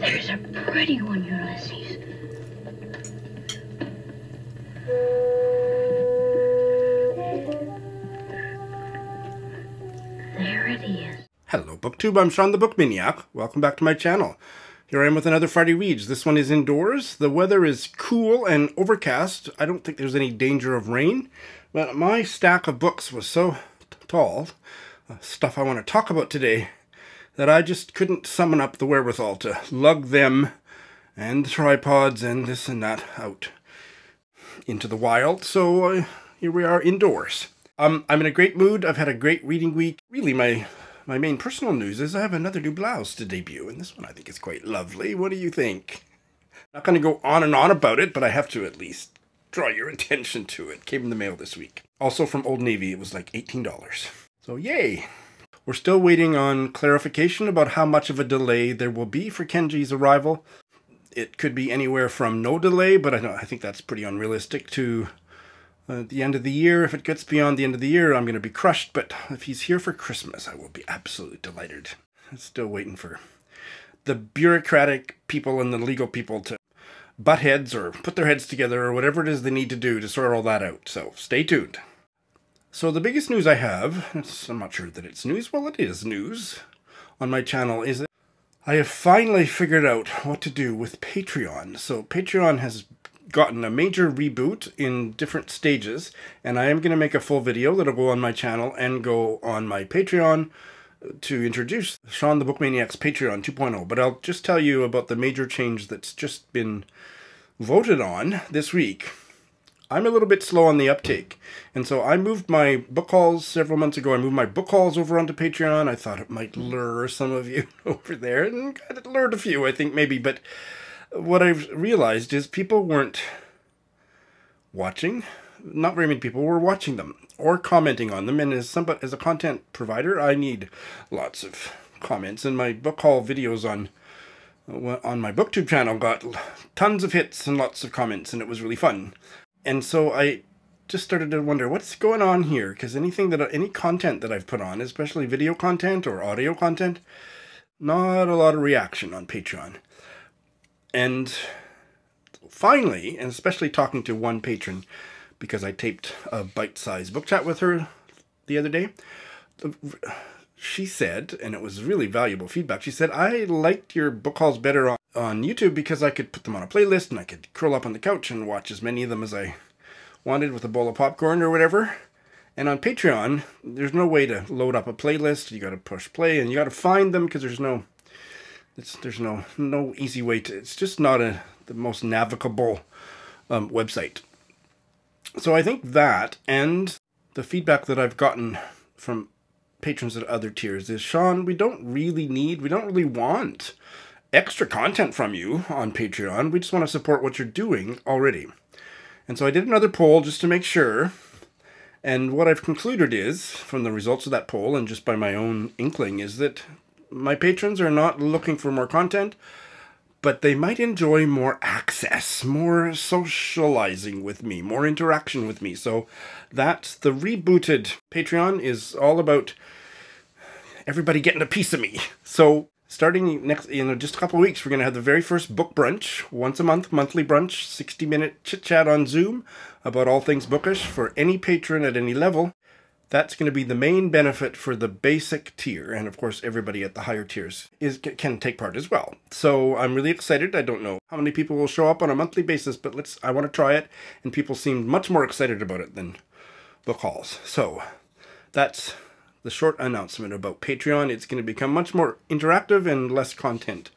There's a pretty one, Ulysses. There it is. Hello, BookTube. I'm Shawn the Book Maniac. Welcome back to my channel. Here I am with another Friday Reads. This one is indoors. The weather is cool and overcast. I don't think there's any danger of rain, but my stack of books was so tall, uh, stuff I want to talk about today, that I just couldn't summon up the wherewithal to lug them and the tripods and this and that out into the wild. So uh, here we are indoors. Um, I'm in a great mood. I've had a great reading week. Really, my my main personal news is I have another new blouse to debut, and this one I think is quite lovely. What do you think? Not going to go on and on about it, but I have to at least draw your attention to it. Came in the mail this week. Also from Old Navy, it was like $18. So yay! We're still waiting on clarification about how much of a delay there will be for Kenji's arrival. It could be anywhere from no delay, but I, know, I think that's pretty unrealistic, to uh, the end of the year. If it gets beyond the end of the year, I'm going to be crushed. But if he's here for Christmas, I will be absolutely delighted. I'm still waiting for the bureaucratic people and the legal people to butt heads or put their heads together or whatever it is they need to do to sort all that out. So stay tuned. So the biggest news I have, I'm not sure that it's news, well it is news on my channel, is that I have finally figured out what to do with Patreon. So Patreon has gotten a major reboot in different stages, and I am going to make a full video that'll go on my channel and go on my Patreon to introduce Shawn the Bookmaniac's Patreon 2.0. But I'll just tell you about the major change that's just been voted on this week. I'm a little bit slow on the uptake. And so I moved my book hauls several months ago. I moved my book hauls over onto Patreon. I thought it might lure some of you over there. And it lured a few, I think, maybe. But what I've realized is people weren't watching. Not very many people were watching them or commenting on them. And as somebody, as a content provider, I need lots of comments. And my book haul videos on uh, on my booktube channel got tons of hits and lots of comments, and it was really fun. And so I just started to wonder what's going on here because anything that any content that I've put on, especially video content or audio content, not a lot of reaction on Patreon. And finally, and especially talking to one patron, because I taped a bite-sized book chat with her the other day, she said, and it was really valuable feedback, she said, I liked your book hauls better on, YouTube because I could put them on a playlist and I could curl up on the couch and watch as many of them as I wanted with a bowl of popcorn or whatever. And on Patreon, there's no way to load up a playlist. You got to push play and you got to find them because there's no it's, there's no no easy way to. It's just not a the most navigable um, website. So I think that and the feedback that I've gotten from patrons at other tiers is Shawn, we don't really need, we don't really want extra content from you on Patreon. We just want to support what you're doing already. And so I did another poll just to make sure. And what I've concluded is, from the results of that poll and just by my own inkling, is that my patrons are not looking for more content, but they might enjoy more access, more socializing with me, more interaction with me. So that's the rebooted Patreon is all about everybody getting a piece of me. So starting next, you know, just a couple weeks, we're going to have the very first book brunch, once a month, monthly brunch, 60 minute chit chat on Zoom about all things bookish for any patron at any level. That's going to be the main benefit for the basic tier, and of course everybody at the higher tiers is can take part as well. So I'm really excited. I don't know how many people will show up on a monthly basis, but let's I want to try it, and people seemed much more excited about it than book hauls. So that's the short announcement about Patreon. It's going to become much more interactive and less content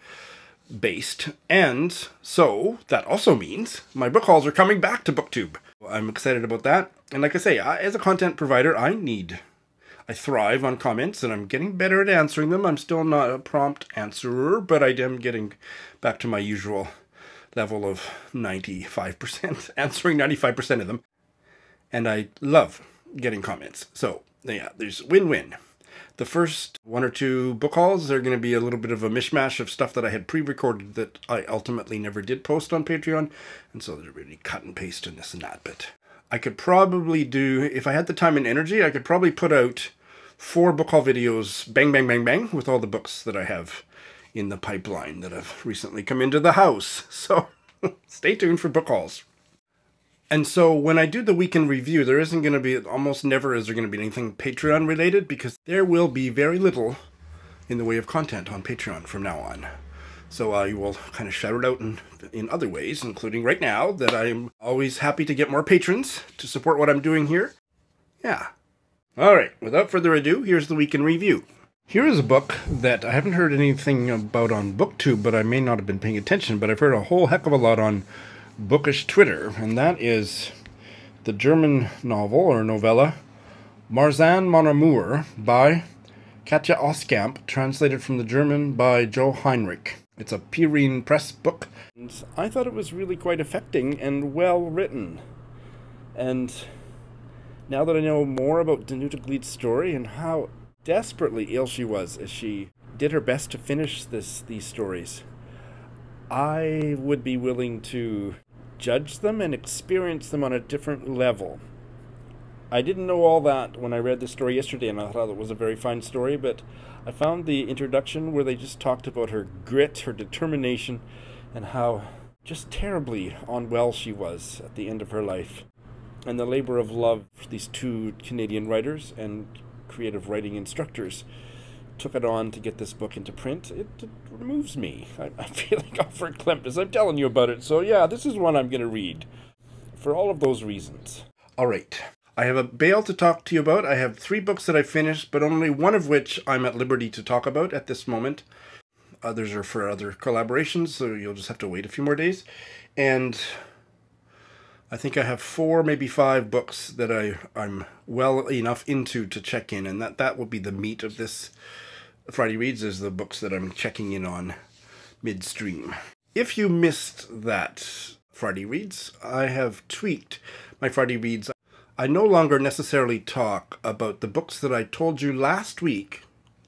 based. And so that also means my book hauls are coming back to BookTube. I'm excited about that. And like I say, I, as a content provider, I need, I thrive on comments and I'm getting better at answering them. I'm still not a prompt answerer, but I am getting back to my usual level of 95%, answering 95% of them. And I love getting comments. So yeah, there's win-win. The first one or two book hauls, they're going to be a little bit of a mishmash of stuff that I had pre-recorded that I ultimately never did post on Patreon. And so they're really cut and paste and this and that. But I could probably do, if I had the time and energy, I could probably put out four book haul videos, bang, bang, bang, bang, with all the books that I have in the pipeline that have recently come into the house. So stay tuned for book hauls. And so when I do the weekend review, there isn't going to be, almost never is there going to be anything Patreon related because there will be very little in the way of content on Patreon from now on. So I will kind of shout it out in, in other ways, including right now that I'm always happy to get more patrons to support what I'm doing here. Yeah. All right, without further ado, here's the weekend review. Here is a book that I haven't heard anything about on BookTube, but I may not have been paying attention, but I've heard a whole heck of a lot on bookish Twitter, and that is the German novel or novella Marzahn Mon Amour by Katja Oskamp, translated from the German by Jo Heinrich. It's a Peirene Press book. And I thought it was really quite affecting and well written. And now that I know more about Danuta Gleed's story and how desperately ill she was as she did her best to finish this these stories, I would be willing to judge them and experience them on a different level. I didn't know all that when I read the story yesterday, and I thought it was a very fine story, but I found the introduction where they just talked about her grit, her determination, and how just terribly unwell she was at the end of her life. And the labor of love for these two Canadian writers and creative writing instructors took it on to get this book into print, it, it moves me. I, I'm feeling off for Clempus. I'm telling you about it. So, yeah, this is one I'm going to read for all of those reasons. All right. I have a bail to talk to you about. I have three books that I finished, but only one of which I'm at liberty to talk about at this moment. Others are for other collaborations, so you'll just have to wait a few more days. And I think I have four, maybe five books that I, I'm well enough into to check in, and that, that will be the meat of this Friday Reads is the books that I'm checking in on midstream. If you missed that Friday Reads, I have tweaked my Friday Reads. I no longer necessarily talk about the books that I told you last week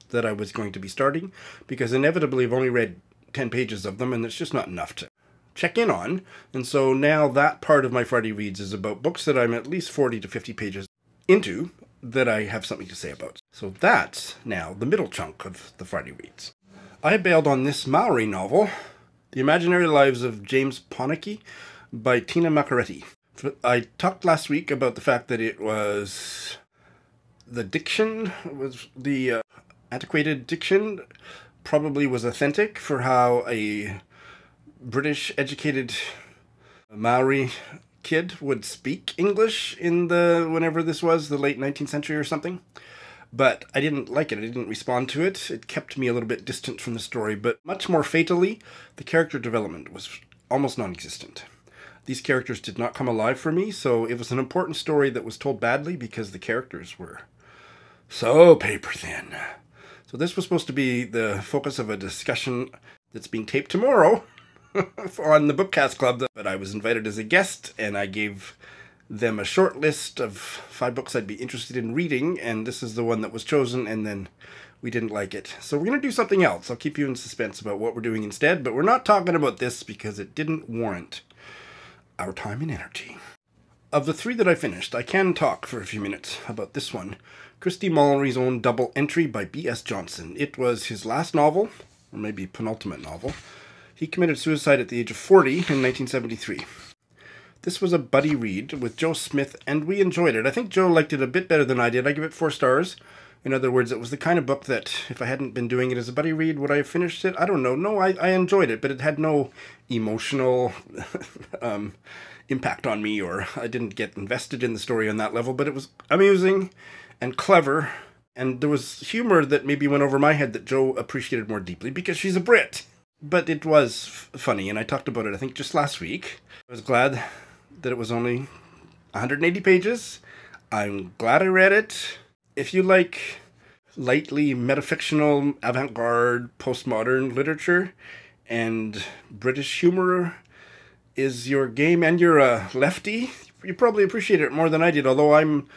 that I was going to be starting, because inevitably I've only read 10 pages of them and it's just not enough to check in on. And so now that part of my Friday Reads is about books that I'm at least 40 to 50 pages into that I have something to say about. So that's now the middle chunk of the Friday Reads. I bailed on this Maori novel, The Imaginary Lives of James Poneke by Tina Makereti. I talked last week about the fact that it was the diction was the uh, antiquated diction probably was authentic for how a British educated Maori kid would speak English in the whenever this was the late 19th century or something. But I didn't like it. I didn't respond to it. It kept me a little bit distant from the story. But much more fatally, the character development was almost non existent. These characters did not come alive for me, so it was an important story that was told badly because the characters were so paper thin. So, this was supposed to be the focus of a discussion that's being taped tomorrow on the Bookcast Club, but I was invited as a guest and I gave them a short list of five books I'd be interested in reading, and this is the one that was chosen, and then we didn't like it. So we're going to do something else. I'll keep you in suspense about what we're doing instead, but we're not talking about this because it didn't warrant our time and energy. Of the three that I finished, I can talk for a few minutes about this one Christie Malry's own double entry by B.S. Johnson. It was his last novel, or maybe penultimate novel. He committed suicide at the age of 40 in 1973. This was a buddy read with Jo Smith, and we enjoyed it. I think Jo liked it a bit better than I did. I give it four stars. In other words, it was the kind of book that, if I hadn't been doing it as a buddy read, would I have finished it? I don't know. No, I, I enjoyed it, but it had no emotional um, impact on me, or I didn't get invested in the story on that level. But it was amusing and clever, and there was humor that maybe went over my head that Jo appreciated more deeply because she's a Brit but it was funny, and I talked about it, I think, just last week. I was glad that it was only 180 pages. I'm glad I read it. If you like lightly metafictional, avant garde, postmodern literature, and British humor is your game, and you're a lefty, you probably appreciate it more than I did, although I'm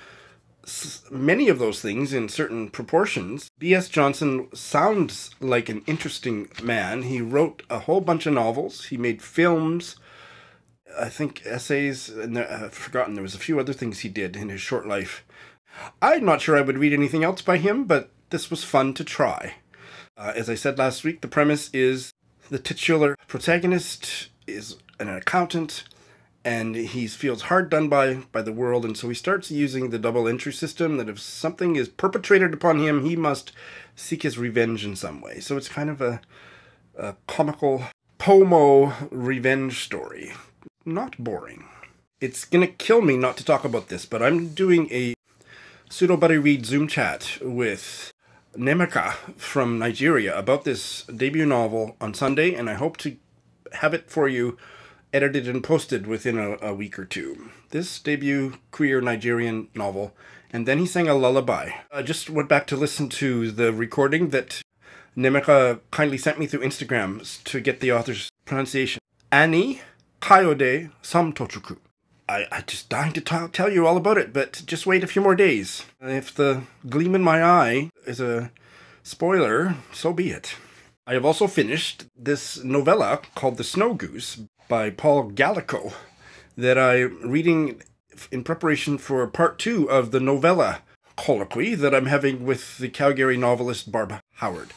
many of those things in certain proportions. B.S. Johnson sounds like an interesting man. He wrote a whole bunch of novels, he made films, I think essays, and I've forgotten there was a few other things he did in his short life. I'm not sure I would read anything else by him, but this was fun to try. Uh, as I said last week, the premise is the titular protagonist is an accountant and he feels hard done by by the world. And so he starts using the double entry system that if something is perpetrated upon him he must seek his revenge in some way. So it's kind of a, a comical pomo revenge story. Not boring. It's gonna kill me not to talk about this but i'm doing a pseudo buddy read zoom chat with Nemeka from Nigeria about this debut novel on Sunday, and I hope to have it for you edited and posted within a, a, week or two. This debut queer Nigerian novel, and then he sang a lullaby. I just went back to listen to the recording that Nemeka kindly sent me through Instagram to get the author's pronunciation. Ani Kayode Somtochukwu. I, I just dying to tell you all about it, but just wait a few more days. If the gleam in my eye is a spoiler, so be it. I have also finished this novella called The Snow Goose by Paul Gallico that I'm reading in preparation for part two of the novella colloquy that I'm having with the Calgary novelist Barb Howard.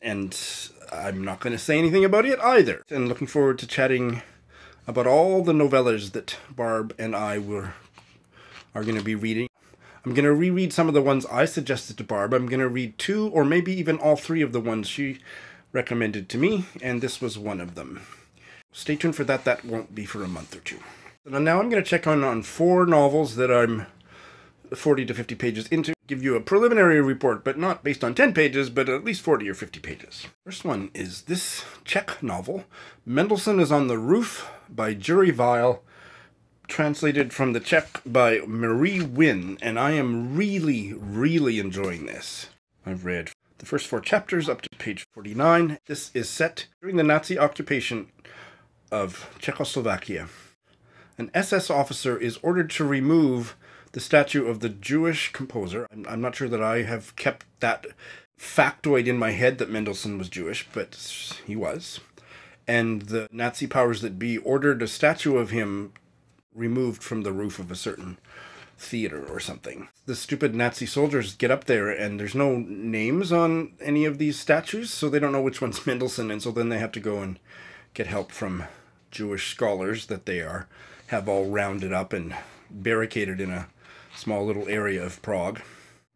And I'm not going to say anything about it either. And looking forward to chatting about all the novellas that Barb and I were are going to be reading. I'm going to reread some of the ones I suggested to Barb. I'm going to read two or maybe even all three of the ones she recommended to me, and this was one of them. Stay tuned for that. That won't be for a month or two. So now I'm going to check on, on four novels that I'm 40 to 50 pages into. Give you a preliminary report, but not based on 10 pages, but at least 40 or 50 pages. First one is this Czech novel, Mendelssohn is on the Roof by Jiří Weil, translated from the Czech by Marie Winn, and I am really, really enjoying this. I've read the first four chapters up to page 49. This is set during the Nazi occupation of Czechoslovakia. An SS officer is ordered to remove the statue of the Jewish composer. I'm, I'm not sure that I have kept that factoid in my head that Mendelssohn was Jewish, but he was. And the Nazi powers that be ordered a statue of him removed from the roof of a certain theater or something. The stupid Nazi soldiers get up there and there's no names on any of these statues, so they don't know which one's Mendelssohn, and so then they have to go and get help from Jewish scholars that they are have all rounded up and barricaded in a small little area of Prague.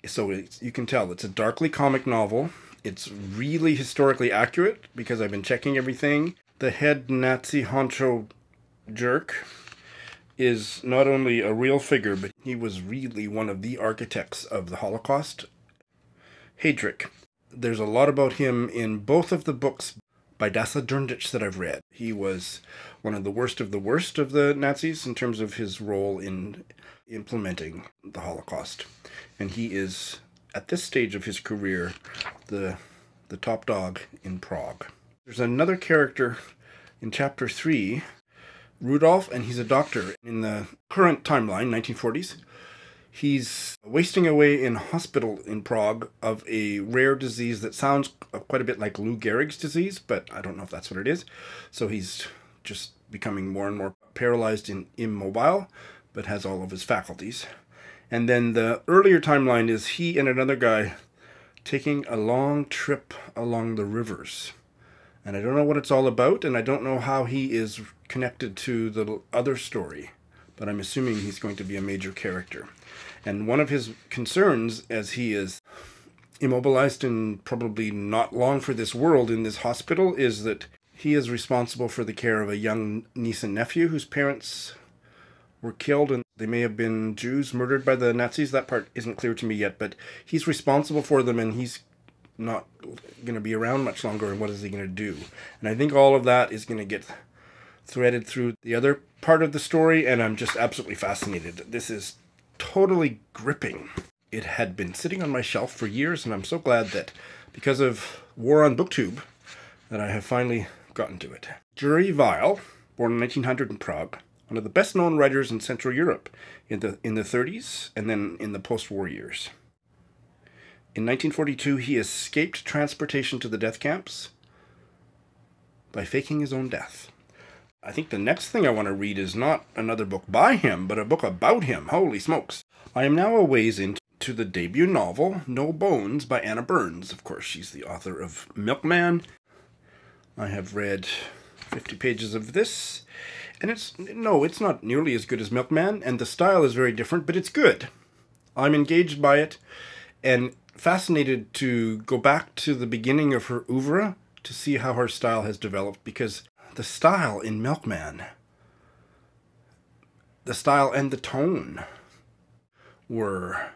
So you can tell it's a darkly comic novel. It's really historically accurate because I've been checking everything. The head Nazi honcho jerk is not only a real figure, but he was really one of the architects of the Holocaust. Heydrich. There's a lot about him in both of the books by Daša Drndić that I've read. He was one of the worst of the worst of the Nazis in terms of his role in implementing the Holocaust. And he is, at this stage of his career, the, the top dog in Prague. There's another character in chapter 3, Rudolph, and he's a doctor in the current timeline, 1940s. He's wasting away in hospital in Prague of a rare disease that sounds quite a bit like Lou Gehrig's disease, but I don't know if that's what it is. So he's just becoming more and more paralyzed and immobile, but has all of his faculties. And then the earlier timeline is he and another guy taking a long trip along the rivers. And I don't know what it's all about, and I don't know how he is connected to the other story, but I'm assuming he's going to be a major character. And one of his concerns, as he is immobilized and probably not long for this world in this hospital, is that he is responsible for the care of a young niece and nephew whose parents were killed and they may have been Jews murdered by the Nazis. That part isn't clear to me yet, but he's responsible for them and he's not going to be around much longer. And what is he going to do? And I think all of that is going to get threaded through the other part of the story, and I'm just absolutely fascinated. This is totally gripping. It had been sitting on my shelf for years, and I'm so glad that because of War on Booktube, that I have finally gotten to it. Jiří Weil, born in 1900 in Prague, one of the best known writers in Central Europe in the, in the 30s and then in the post war years. In 1942, he escaped transportation to the death camps by faking his own death. I think the next thing I want to read is not another book by him, but a book about him. Holy smokes. I am now a ways into the debut novel, No Bones, by Anna Burns. Of course, she's the author of Milkman. I have read 50 pages of this, and it's no, it's not nearly as good as Milkman, and the style is very different, but it's good. I'm engaged by it and fascinated to go back to the beginning of her oeuvre to see how her style has developed because the style in Milkman, the style and the tone were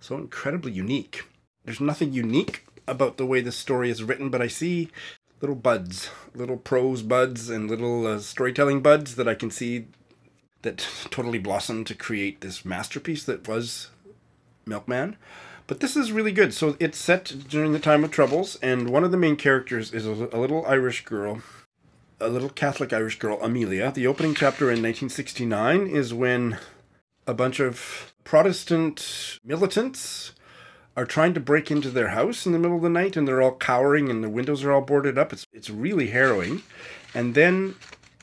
so incredibly unique. There's nothing unique about the way the story is written, but I see little buds, little prose buds, and little uh, storytelling buds that I can see that totally blossomed to create this masterpiece that was Milkman. But this is really good. So it's set during the time of Troubles, and one of the main characters is a little Irish girl, a little Catholic Irish girl, Amelia. The opening chapter in 1969 is when a bunch of Protestant militants are trying to break into their house in the middle of the night and they're all cowering and the windows are all boarded up. It's, it's really harrowing. And then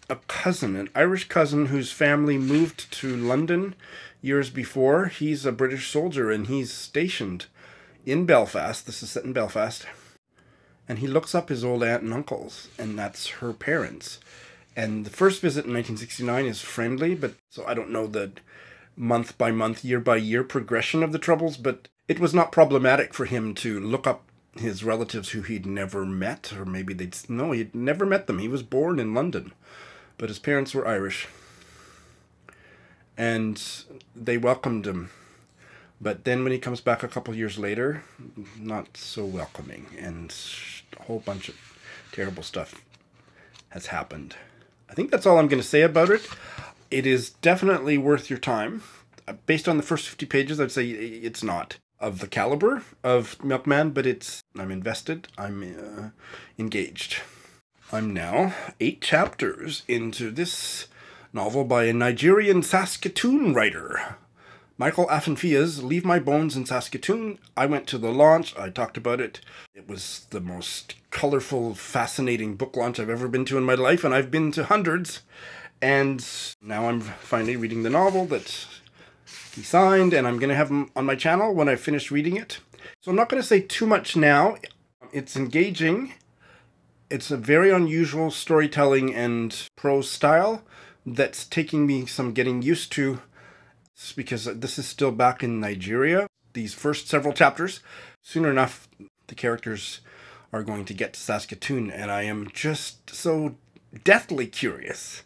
a cousin, an Irish cousin whose family moved to London years before, he's a British soldier and he's stationed in Belfast. This is set in Belfast. And he looks up his old aunt and uncles, and that's her parents. And the first visit in 1969 is friendly, but so I don't know the month by month, year by year progression of the troubles, but it was not problematic for him to look up his relatives who he'd never met, or maybe they'd no, he'd never met them. He was born in London, but his parents were Irish, and they welcomed him. But then when he comes back a couple years later, not so welcoming, and a whole bunch of terrible stuff has happened. I think that's all I'm going to say about it. It is definitely worth your time. Based on the first 50 pages, I'd say it's not of the caliber of Milkman, but it's I'm invested. I'm uh, engaged. I'm now eight chapters into this novel by a Nigerian Saskatoon writer, Michael Afenfia's Leave My Bones in Saskatoon. I went to the launch, I talked about it. It was the most colorful, fascinating book launch I've ever been to in my life, and I've been to hundreds. And now I'm finally reading the novel that he signed, and I'm going to have him on my channel when I finish reading it. So I'm not going to say too much now. It's engaging. It's a very unusual storytelling and prose style that's taking me some getting used to because this is still back in Nigeria. These first several chapters, soon enough, the characters are going to get to Saskatoon, and I am just so deathly curious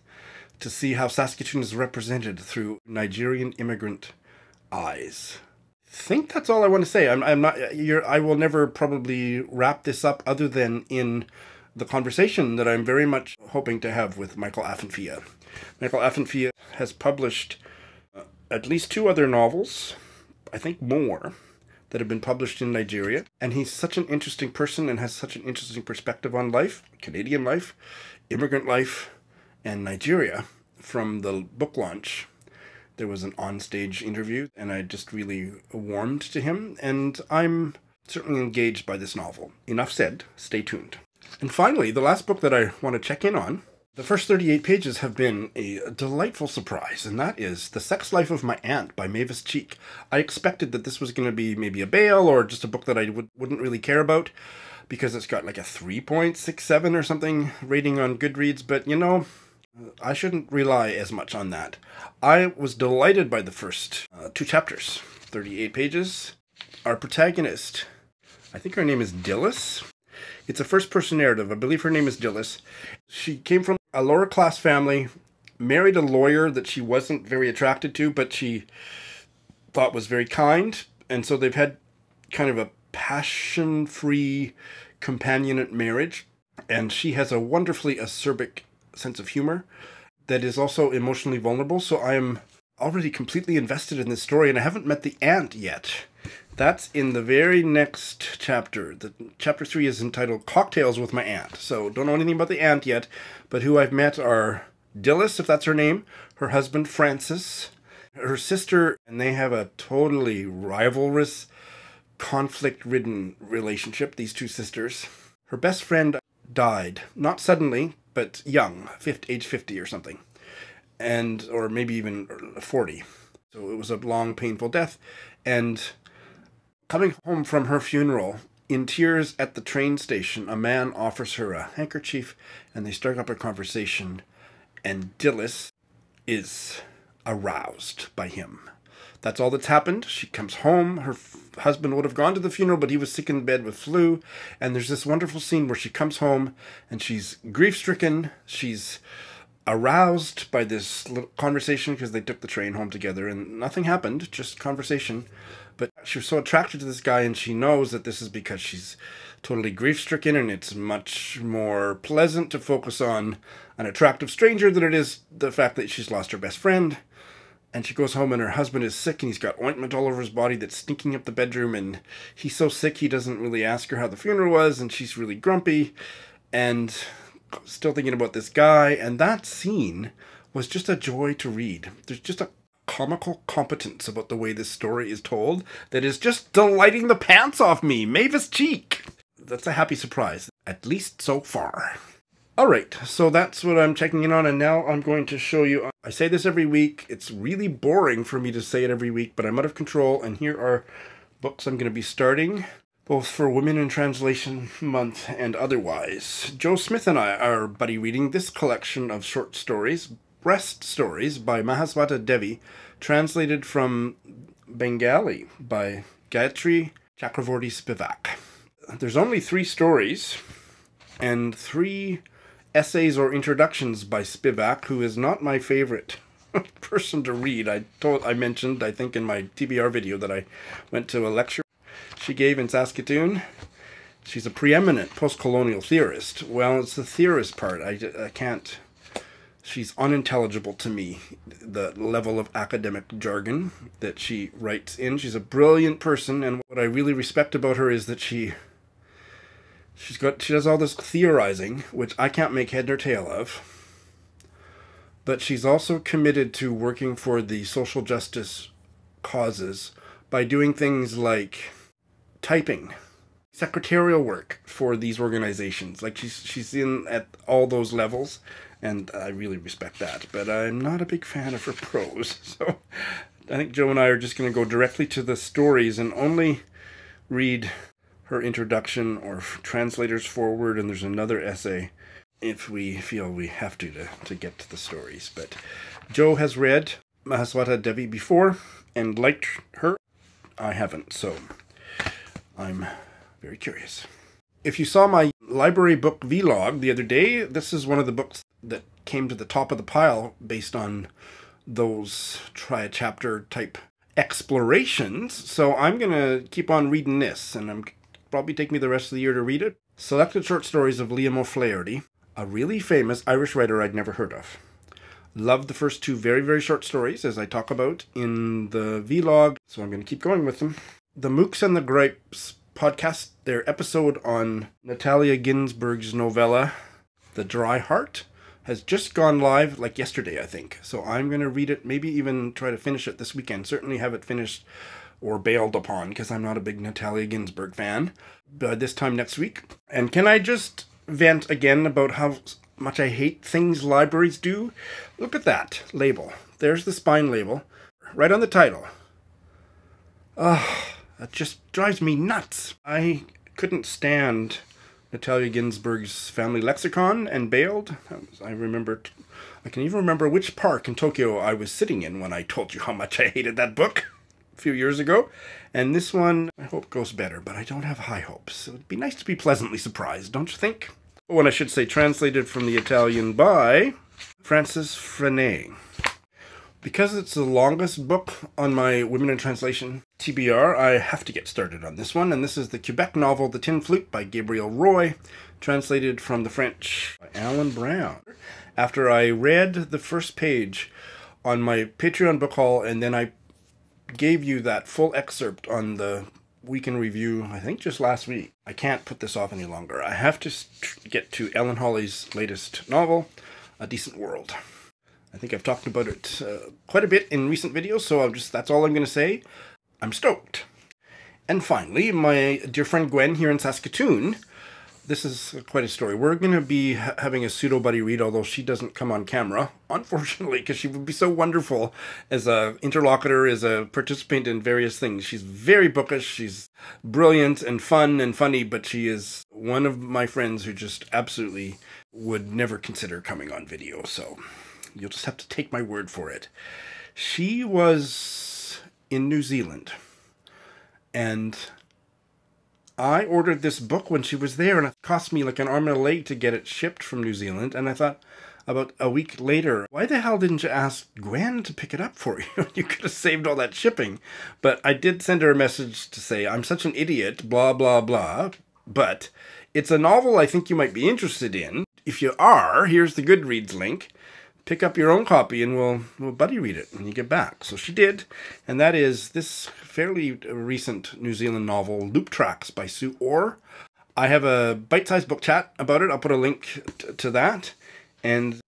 to see how Saskatoon is represented through Nigerian immigrant eyes. I think that's all I want to say. I'm, I'm not. I will never probably wrap this up other than in the conversation that I'm very much hoping to have with Michael Afenfia. Michael Afenfia has published at least two other novels, I think more, that have been published in Nigeria. And he's such an interesting person and has such an interesting perspective on life, Canadian life, immigrant life, and Nigeria from the book launch. There was an onstage interview, and I just really warmed to him, and I'm certainly engaged by this novel. Enough said, stay tuned. And finally, the last book that I want to check in on. The first 38 pages have been a delightful surprise, and that is The Sex Life of My Aunt by Mavis Cheek. I expected that this was going to be maybe a bail or just a book that I would, wouldn't really care about because it's got like a 3.67 or something rating on Goodreads, but you know, I shouldn't rely as much on that. I was delighted by the first uh, two chapters, 38 pages. Our protagonist, I think her name is Dilys. It's a first person narrative. I believe her name is Dilys. She came from a lower class family, married a lawyer that she wasn't very attracted to, but she thought was very kind. And so they've had kind of a passion free companionate marriage. And she has a wonderfully acerbic sense of humor that is also emotionally vulnerable. So I am already completely invested in this story, and I haven't met the aunt yet. That's in the very next chapter. The chapter three is entitled "Cocktails with My Aunt." So don't know anything about the aunt yet, but who I've met are Dilys, if that's her name, her husband Francis, her sister, and they have a totally rivalrous, conflict-ridden relationship. These two sisters. Her best friend died, not suddenly, but young, 50, age 50 or something, and or maybe even 40. So it was a long, painful death. And coming home from her funeral, in tears at the train station, a man offers her a handkerchief and they start up a conversation. And Dilys is aroused by him. That's all that's happened. She comes home. Her husband would have gone to the funeral, but he was sick in bed with flu. And there's this wonderful scene where she comes home and she's grief stricken. She's aroused by this little conversation because they took the train home together and nothing happened, just conversation. But she was so attracted to this guy, and she knows that this is because she's totally grief stricken, and it's much more pleasant to focus on an attractive stranger than it is the fact that she's lost her best friend. And she goes home, and her husband is sick, and he's got ointment all over his body that's stinking up the bedroom, and he's so sick he doesn't really ask her how the funeral was, and she's really grumpy, and still thinking about this guy. And that scene was just a joy to read. There's just a comical competence about the way this story is told that is just delighting the pants off me. Mavis Cheek! That's a happy surprise, at least so far. Alright, so that's what I'm checking in on, and now I'm going to show you. I say this every week. It's really boring for me to say it every week, but I'm out of control, and here are books I'm going to be starting, both for Women in Translation Month and otherwise. Jo Smith and I are buddy reading this collection of short stories Breast Stories by Mahasweta Devi, translated from Bengali by Gayatri Chakravorty Spivak. There's only three stories and three essays or introductions by Spivak, who is not my favorite person to read. I told I mentioned I think in my TBR video that I went to a lecture she gave in Saskatoon. She's a preeminent post-colonial theorist. Well, it's the theorist part. I, I can't she's unintelligible to me. The level of academic jargon that she writes in. She's a brilliant person and what i really respect about her is that she she's got she does all this theorizing which i can't make head nor tail of. But she's also committed to working for the social justice causes by doing things like typing secretarial work for these organizations. Like she's she's in at all those levels and I really respect that. But I'm not a big fan of her prose, so I think Jo and I are just going to go directly to the stories and only read her introduction or translator's forward, and there's another essay if we feel we have to to, to get to the stories. But Jo has read Mahasweta Devi before and liked her. I haven't, so I'm very curious. If you saw my library book vlog the other day, this is one of the books that came to the top of the pile based on those try a chapter type explorations. So I'm going to keep on reading this, and I'm probably take me the rest of the year to read it. Selected short stories of Liam O'Flaherty, a really famous Irish writer I'd never heard of. Loved the first two very, very short stories, as I talk about in the vlog, so I'm going to keep going with them. The Mookse and the Gripes podcast, their episode on Natalia Ginzburg's novella, The Dry Heart, has just gone live like yesterday, I think. So I'm going to read it, maybe even try to finish it this weekend. Certainly have it finished or bailed upon because I'm not a big Natalia Ginzburg fan. But this time next week. And can I just vent again about how much I hate things libraries do? Look at that label. There's the spine label, right on the title. Ugh, that just drives me nuts. I couldn't stand Natalia Ginzburg's family lexicon and bailed. I remember, I can even remember which park in Tokyo I was sitting in when I told you how much I hated that book a few years ago. And this one, I hope goes better, but I don't have high hopes. It would be nice to be pleasantly surprised, don't you think? Oh, and I should say translated from the Italian by Frances Frenaye. Because it's the longest book on my Women in Translation TBR, I have to get started on this one, and this is the Quebec novel The Tin Flute by Gabrielle Roy, translated from the French by Alan Brown. After I read the first page on my Patreon book haul, and then I gave you that full excerpt on the week in review, I think just last week. I can't put this off any longer. I have to get to Ellen Hawley's latest novel, A Decent World. I think I've talked about it uh, quite a bit in recent videos, so I'm just that's all I'm going to say. I'm stoked. And finally, my dear friend Gwen here in Saskatoon this is quite a story. We're going to be ha- having a pseudo buddy read, although she doesn't come on camera, unfortunately, because she would be so wonderful as a interlocutor, as a participant in various things. She's very bookish. She's brilliant and fun and funny, but she is one of my friends who just absolutely would never consider coming on video. So you'll just have to take my word for it. She was in New Zealand and I ordered this book when she was there, and it cost me like an arm and a leg to get it shipped from New Zealand. And I thought, about a week later, why the hell didn't you ask Gwen to pick it up for you? you could have saved all that shipping. But I did send her a message to say, I'm such an idiot, blah, blah, blah. But it's a novel I think you might be interested in. If you are, here's the Goodreads link pick up your own copy and we'll, we'll buddy read it when you get back. So she did, and that is this fairly recent New Zealand novel, Loop Tracks by Sue Orr. I have a bite sized book chat about it. I'll put a link to that. And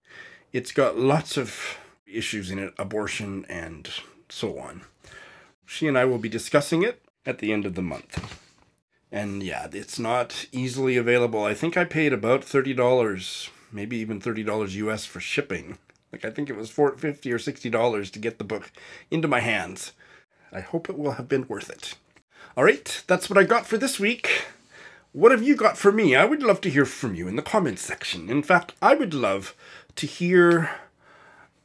it's got lots of issues in it abortion and so on. She and I will be discussing it at the end of the month. And yeah, it's not easily available. I think I paid about $30, maybe even $30 US for shipping. Like I think it was 50 or $60 to get the book into my hands. I hope it will have been worth it. All right, that's what I got for this week. What have you got for me? I would love to hear from you in the comments section. In fact, I would love to hear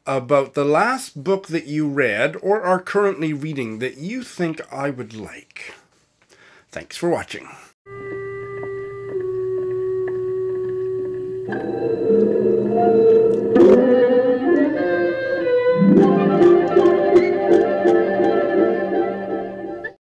about the last book that you read or are currently reading that you think I would like. Thanks for watching.